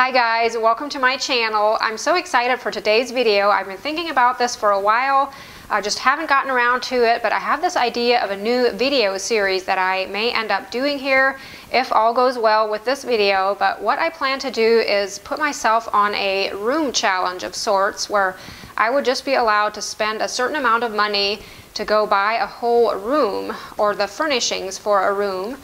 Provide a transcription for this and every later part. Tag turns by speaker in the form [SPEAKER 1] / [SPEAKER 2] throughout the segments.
[SPEAKER 1] Hi guys, welcome to my channel. I'm so excited for today's video. I've been thinking about this for a while. I just haven't gotten around to it, but I have this idea of a new video series that I may end up doing here if all goes well with this video. But what I plan to do is put myself on a room challenge of sorts where I would just be allowed to spend a certain amount of money to go buy a whole room or the furnishings for a room.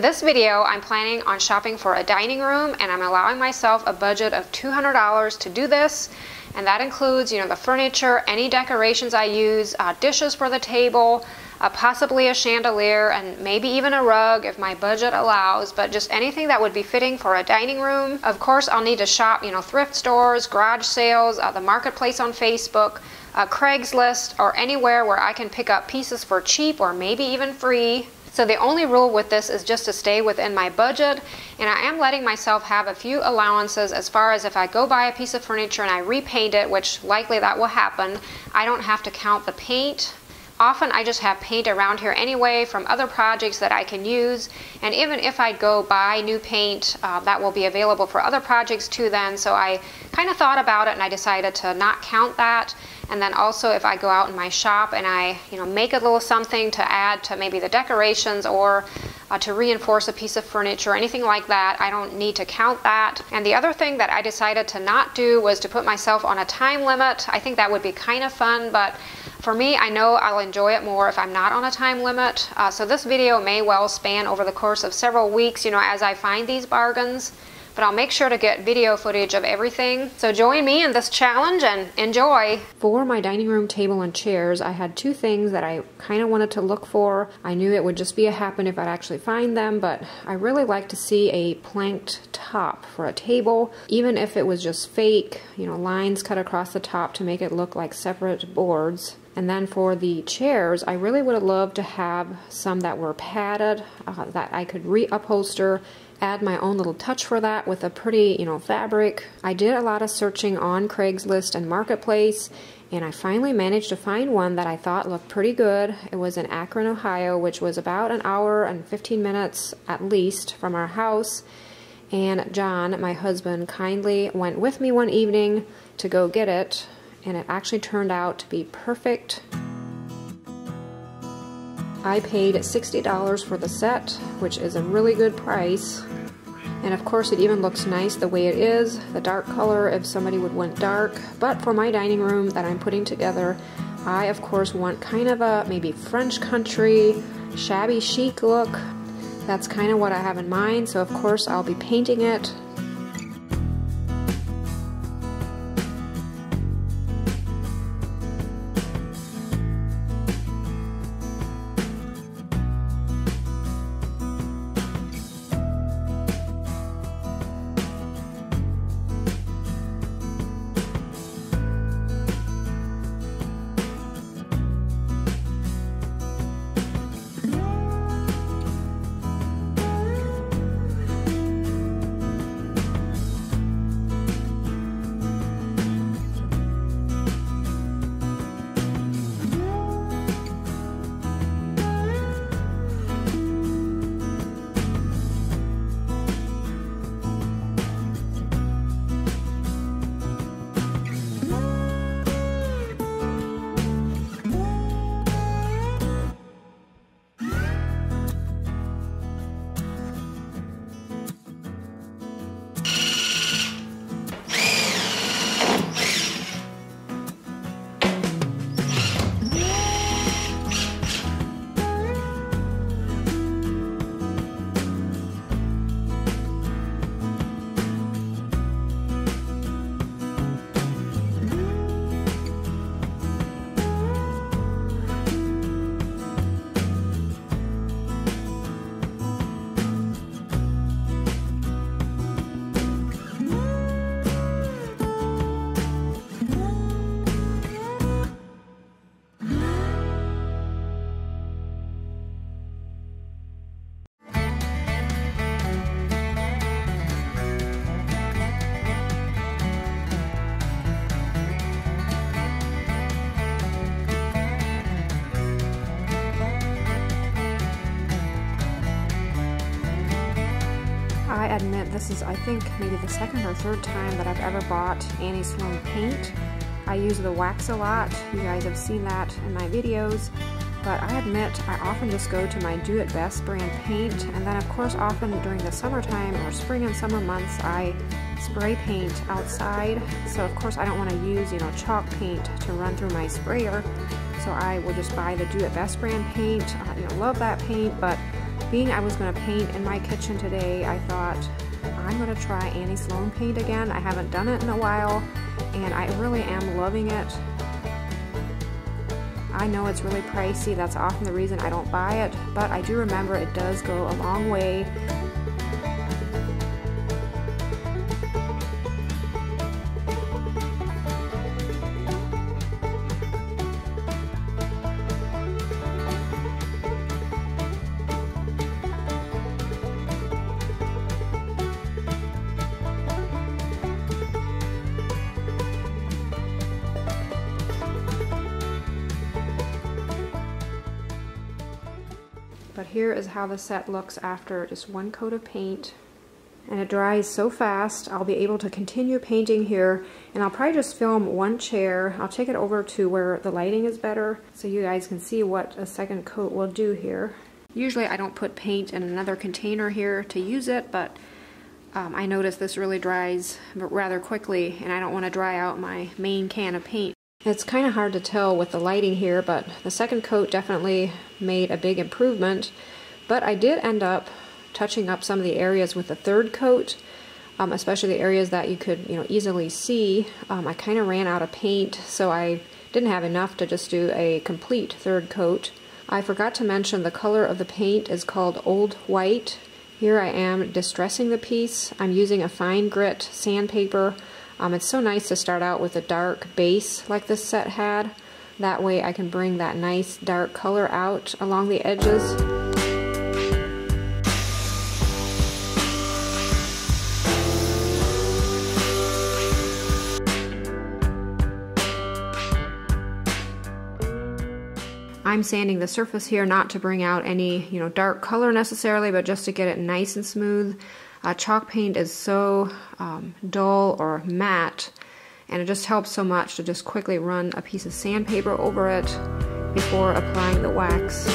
[SPEAKER 1] In this video, I'm planning on shopping for a dining room and I'm allowing myself a budget of $200 to do this. And that includes, you know, the furniture, any decorations I use, uh, dishes for the table, uh, possibly a chandelier, and maybe even a rug if my budget allows, but just anything that would be fitting for a dining room. Of course, I'll need to shop, you know, thrift stores, garage sales, uh, the marketplace on Facebook, uh, Craigslist, or anywhere where I can pick up pieces for cheap or maybe even free. So the only rule with this is just to stay within my budget and I am letting myself have a few allowances as far as if I go buy a piece of furniture and I repaint it, which likely that will happen, I don't have to count the paint. Often I just have paint around here anyway from other projects that I can use and even if I go buy new paint uh, that will be available for other projects too then so I kind of thought about it and I decided to not count that and then also if I go out in my shop and I, you know, make a little something to add to maybe the decorations or uh, to reinforce a piece of furniture or anything like that, I don't need to count that. And the other thing that I decided to not do was to put myself on a time limit. I think that would be kind of fun, but for me, I know I'll enjoy it more if I'm not on a time limit. Uh, so this video may well span over the course of several weeks, you know, as I find these bargains but I'll make sure to get video footage of everything. So join me in this challenge and enjoy. For my dining room table and chairs, I had two things that I kind of wanted to look for. I knew it would just be a happen if I'd actually find them, but I really like to see a planked top for a table, even if it was just fake, you know, lines cut across the top to make it look like separate boards. And then for the chairs, I really would have loved to have some that were padded, uh, that I could reupholster add my own little touch for that with a pretty, you know, fabric. I did a lot of searching on Craigslist and Marketplace, and I finally managed to find one that I thought looked pretty good. It was in Akron, Ohio, which was about an hour and 15 minutes at least from our house. And John, my husband, kindly went with me one evening to go get it, and it actually turned out to be perfect. I paid $60 for the set, which is a really good price. And of course it even looks nice the way it is, the dark color if somebody would want dark. But for my dining room that I'm putting together, I of course want kind of a maybe French country, shabby chic look. That's kind of what I have in mind, so of course I'll be painting it this is, I think, maybe the second or third time that I've ever bought Annie Sloan paint. I use the wax a lot. You guys have seen that in my videos. But I admit I often just go to my Do It Best brand paint. And then of course often during the summertime or spring and summer months I spray paint outside. So of course I don't want to use, you know, chalk paint to run through my sprayer. So I will just buy the Do It Best brand paint. I you know, love that paint, but being I was going to paint in my kitchen today, I thought I'm going to try Annie Sloan paint again. I haven't done it in a while, and I really am loving it. I know it's really pricey, that's often the reason I don't buy it, but I do remember it does go a long way here is how the set looks after just one coat of paint. And it dries so fast, I'll be able to continue painting here. And I'll probably just film one chair. I'll take it over to where the lighting is better so you guys can see what a second coat will do here. Usually I don't put paint in another container here to use it, but um, I noticed this really dries rather quickly and I don't want to dry out my main can of paint. It's kind of hard to tell with the lighting here, but the second coat definitely made a big improvement. But I did end up touching up some of the areas with the third coat, um, especially the areas that you could you know easily see. Um, I kind of ran out of paint, so I didn't have enough to just do a complete third coat. I forgot to mention the color of the paint is called Old White. Here I am distressing the piece. I'm using a fine grit sandpaper um, it's so nice to start out with a dark base like this set had. That way I can bring that nice dark color out along the edges. I'm sanding the surface here not to bring out any, you know, dark color necessarily, but just to get it nice and smooth. Uh, chalk paint is so um, dull or matte and it just helps so much to just quickly run a piece of sandpaper over it before applying the wax.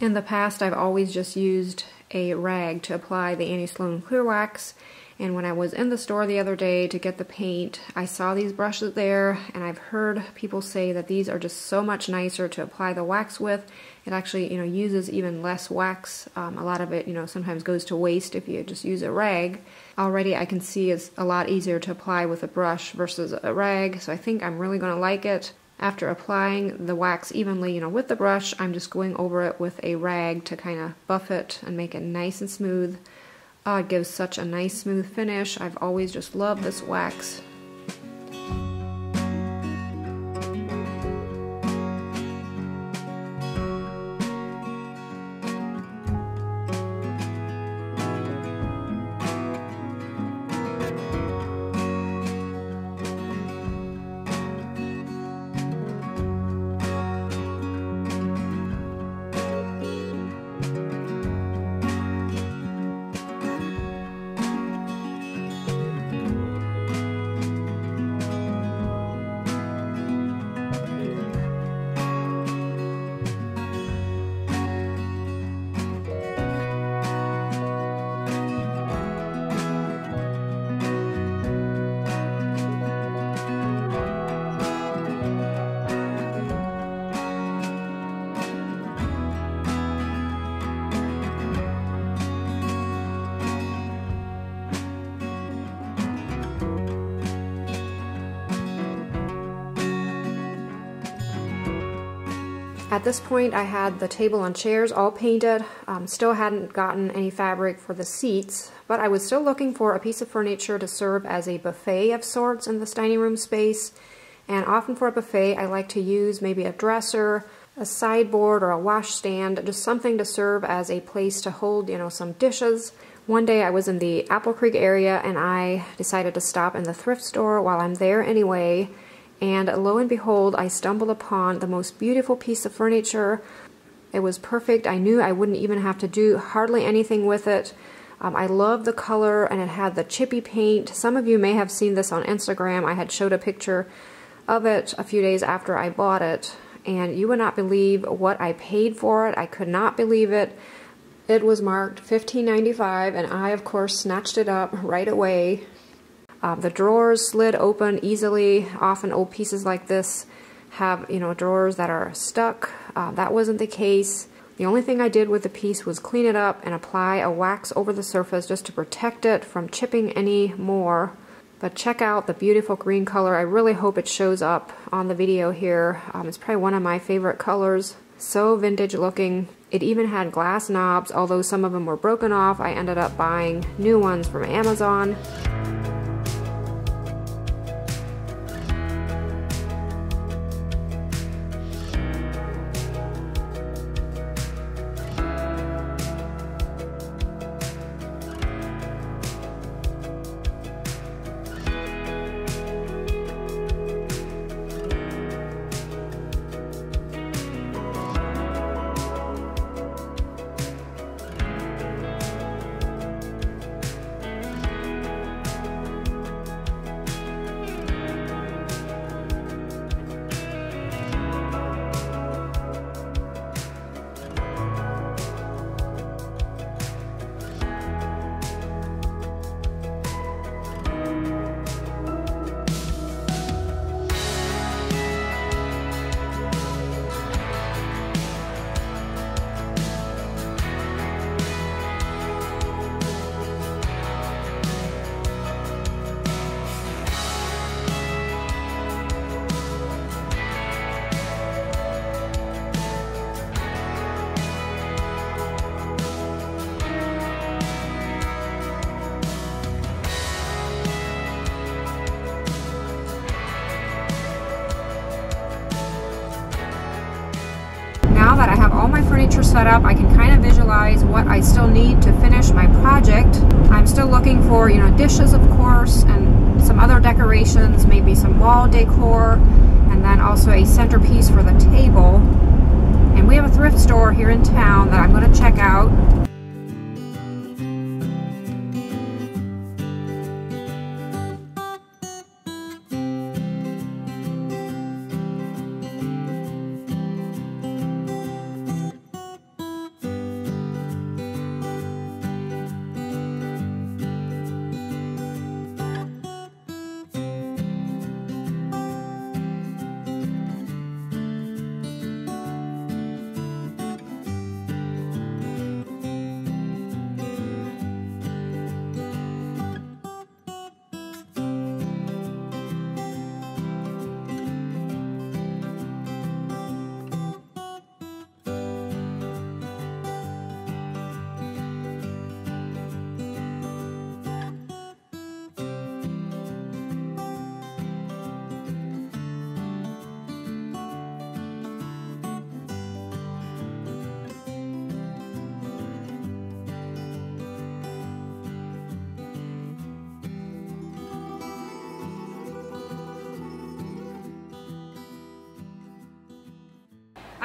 [SPEAKER 1] In the past, I've always just used a rag to apply the Annie Sloan Clear Wax. And when I was in the store the other day to get the paint, I saw these brushes there, and I've heard people say that these are just so much nicer to apply the wax with. It actually, you know, uses even less wax. Um, a lot of it, you know, sometimes goes to waste if you just use a rag. Already I can see it's a lot easier to apply with a brush versus a rag, so I think I'm really going to like it. After applying the wax evenly, you know, with the brush, I'm just going over it with a rag to kind of buff it and make it nice and smooth. Oh, it gives such a nice smooth finish. I've always just loved this wax. At this point I had the table and chairs all painted, um, still hadn't gotten any fabric for the seats, but I was still looking for a piece of furniture to serve as a buffet of sorts in this dining room space. And often for a buffet I like to use maybe a dresser, a sideboard or a washstand, just something to serve as a place to hold, you know, some dishes. One day I was in the Apple Creek area and I decided to stop in the thrift store while I'm there anyway. And lo and behold, I stumbled upon the most beautiful piece of furniture. It was perfect. I knew I wouldn't even have to do hardly anything with it. Um, I love the color and it had the chippy paint. Some of you may have seen this on Instagram. I had showed a picture of it a few days after I bought it and you would not believe what I paid for it. I could not believe it. It was marked $15.95 and I of course snatched it up right away. Um, the drawers slid open easily. Often old pieces like this have you know drawers that are stuck. Uh, that wasn't the case. The only thing I did with the piece was clean it up and apply a wax over the surface just to protect it from chipping any more. But check out the beautiful green color. I really hope it shows up on the video here. Um, it's probably one of my favorite colors. So vintage looking. It even had glass knobs, although some of them were broken off. I ended up buying new ones from Amazon. All my furniture set up, I can kind of visualize what I still need to finish my project. I'm still looking for, you know, dishes, of course, and some other decorations, maybe some wall decor, and then also a centerpiece for the table. And we have a thrift store here in town that I'm going to check out.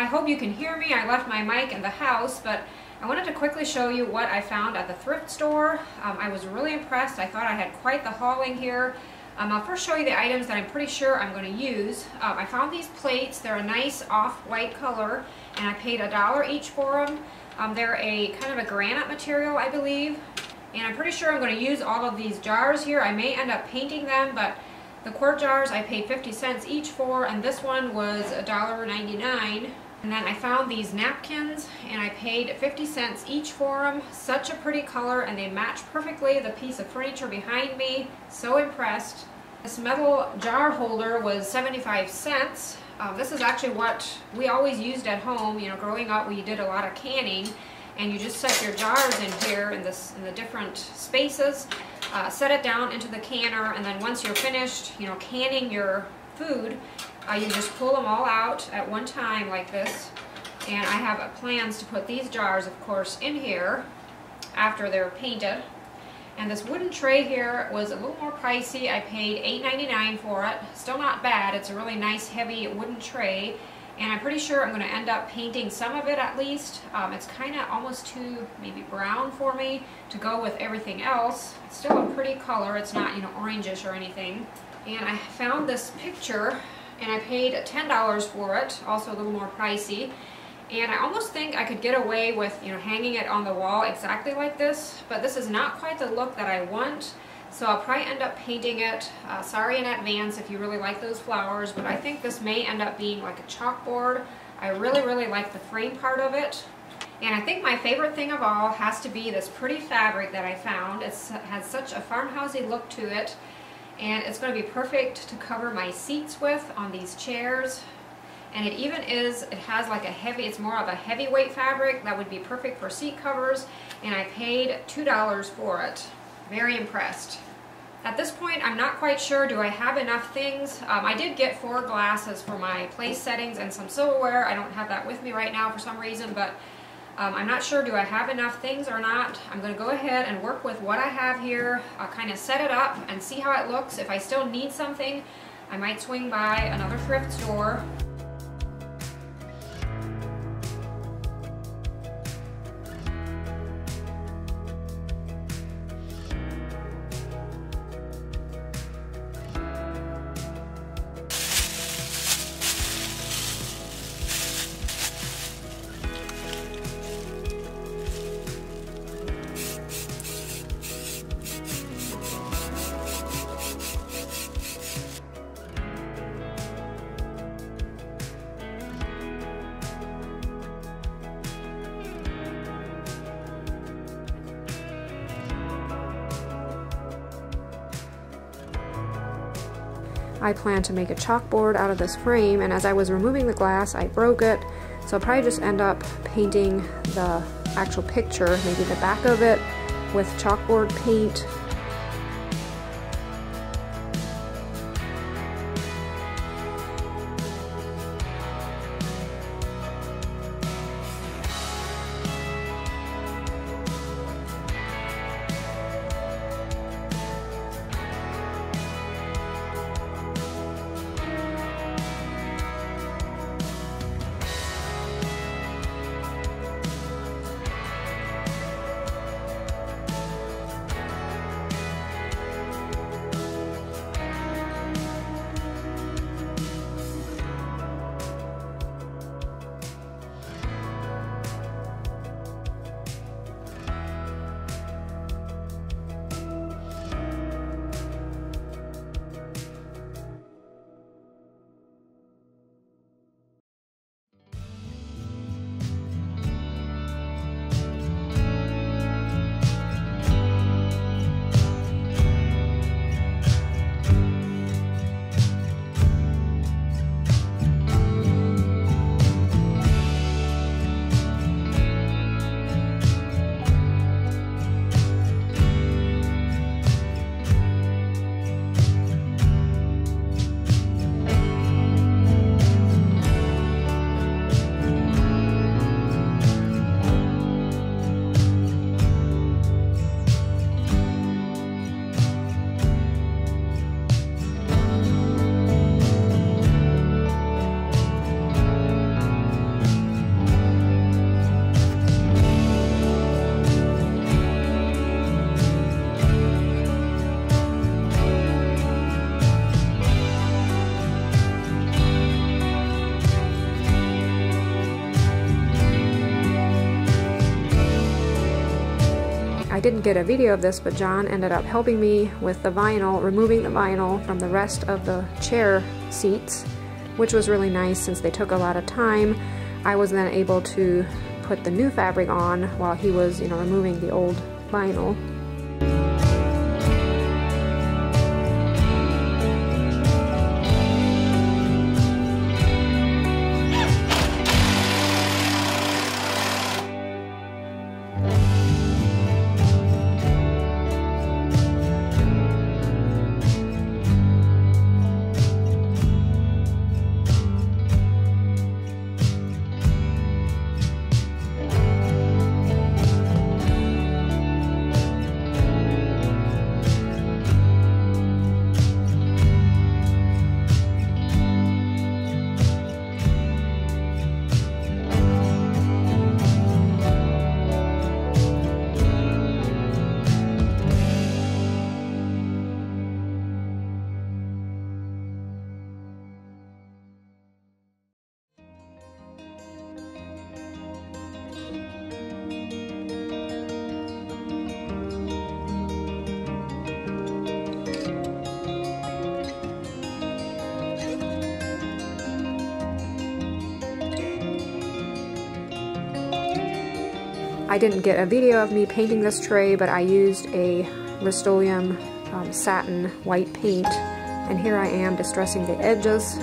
[SPEAKER 1] I hope you can hear me. I left my mic in the house, but I wanted to quickly show you what I found at the thrift store. Um, I was really impressed. I thought I had quite the hauling here. Um, I'll first show you the items that I'm pretty sure I'm going to use. Um, I found these plates. They're a nice off-white color, and I paid a dollar each for them. Um, they're a kind of a granite material, I believe. And I'm pretty sure I'm going to use all of these jars here. I may end up painting them, but the quart jars I paid 50 cents each for, and this one was $1.99. And then I found these napkins and I paid 50 cents each for them. Such a pretty color and they match perfectly the piece of furniture behind me. So impressed. This metal jar holder was 75 cents. Um, this is actually what we always used at home. You know, growing up we did a lot of canning and you just set your jars in here in, this, in the different spaces. Uh, set it down into the canner and then once you're finished, you know, canning your food, you just pull them all out at one time like this. And I have plans to put these jars, of course, in here after they're painted. And this wooden tray here was a little more pricey. I paid $8.99 for it. Still not bad. It's a really nice heavy wooden tray. And I'm pretty sure I'm going to end up painting some of it at least. Um, it's kind of almost too maybe brown for me to go with everything else. It's still a pretty color. It's not, you know, orangish or anything. And I found this picture and I paid $10 for it. Also a little more pricey. And I almost think I could get away with, you know, hanging it on the wall exactly like this, but this is not quite the look that I want. So I'll probably end up painting it. Uh, sorry in advance if you really like those flowers, but I think this may end up being like a chalkboard. I really, really like the frame part of it. And I think my favorite thing of all has to be this pretty fabric that I found. It has such a farmhousey look to it. And it's going to be perfect to cover my seats with on these chairs and it even is, it has like a heavy, it's more of a heavyweight fabric that would be perfect for seat covers and I paid $2 for it. Very impressed. At this point, I'm not quite sure, do I have enough things? Um, I did get four glasses for my place settings and some silverware. I don't have that with me right now for some reason, but um, I'm not sure, do I have enough things or not? I'm going to go ahead and work with what I have here. I'll kind of set it up and see how it looks. If I still need something, I might swing by another thrift store I plan to make a chalkboard out of this frame and as I was removing the glass I broke it. So I'll probably just end up painting the actual picture, maybe the back of it with chalkboard paint didn't get a video of this, but John ended up helping me with the vinyl, removing the vinyl from the rest of the chair seats, which was really nice since they took a lot of time. I was then able to put the new fabric on while he was, you know, removing the old vinyl. I didn't get a video of me painting this tray, but I used a Rust-Oleum um, satin white paint, and here I am distressing the edges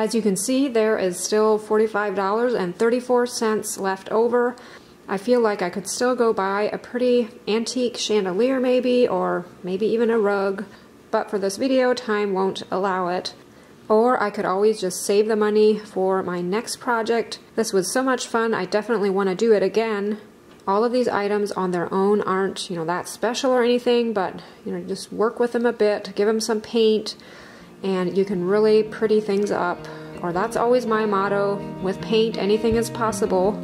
[SPEAKER 1] As you can see, there is still $45.34 left over. I feel like I could still go buy a pretty antique chandelier maybe, or maybe even a rug, but for this video, time won't allow it. Or I could always just save the money for my next project. This was so much fun, I definitely want to do it again. All of these items on their own aren't, you know, that special or anything, but, you know, just work with them a bit, give them some paint, and you can really pretty things up. Or that's always my motto with paint, anything is possible.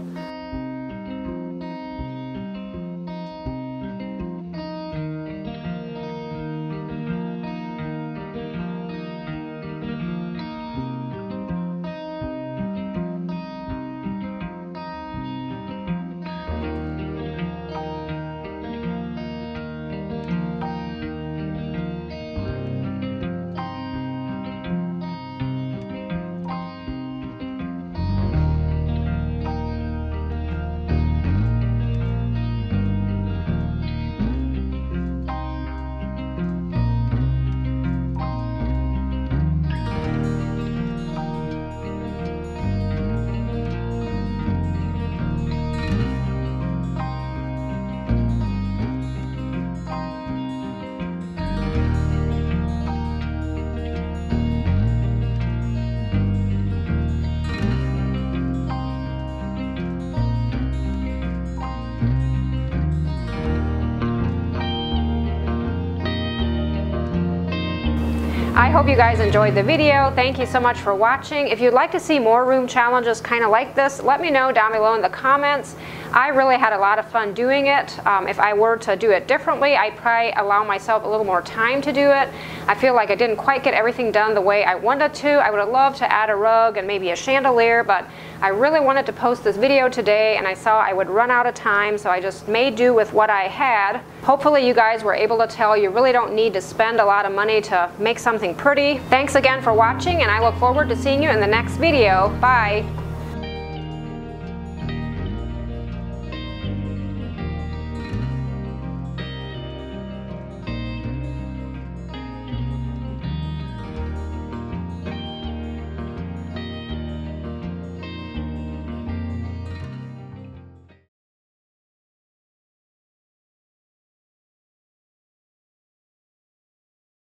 [SPEAKER 1] Hope you guys enjoyed the video. Thank you so much for watching. If you'd like to see more room challenges kind of like this, let me know down below in the comments. I really had a lot of fun doing it. Um, if I were to do it differently, I'd probably allow myself a little more time to do it. I feel like I didn't quite get everything done the way I wanted to. I would have loved to add a rug and maybe a chandelier, but I really wanted to post this video today and I saw I would run out of time, so I just made do with what I had. Hopefully you guys were able to tell you really don't need to spend a lot of money to make something pretty. Thanks again for watching and I look forward to seeing you in the next video. Bye!